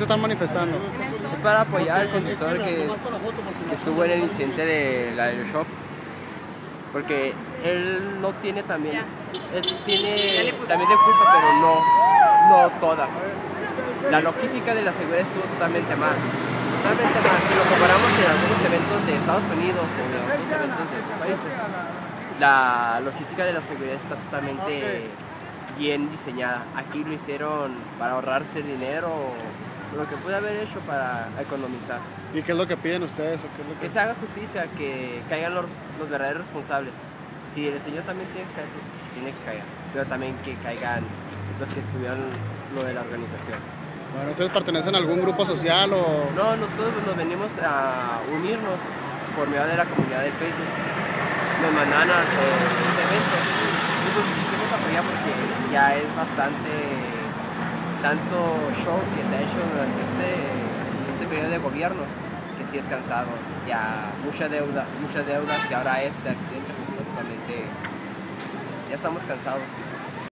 se están manifestando? Es para apoyar al conductor que, que estuvo en el incidente de la Aeroshop. Porque él no tiene también, él tiene también de culpa, pero no, no toda. La logística de la seguridad estuvo totalmente mal. Totalmente mal. Si lo comparamos en algunos eventos de Estados Unidos o en otros eventos de otros países, la logística de la seguridad está totalmente bien diseñada. Aquí lo hicieron para ahorrarse dinero lo que puede haber hecho para economizar. ¿Y qué es lo que piden ustedes? O qué es lo que... Que se haga justicia, que caigan los, los verdaderos responsables. Si el señor también tiene que caer, pues tiene que caer. Pero también que caigan los que estudiaron lo de la organización. Bueno, ¿ustedes pertenecen a algún grupo social o...? No, nosotros nos venimos a unirnos por medio de la comunidad de Facebook. Nos mandan a eh, ese evento. Y pues quisimos apoyar porque ya es bastante tanto show que se ha hecho durante este, este periodo de gobierno que sí es cansado. Ya mucha deuda, mucha deuda y ahora este accidente pues ya estamos cansados.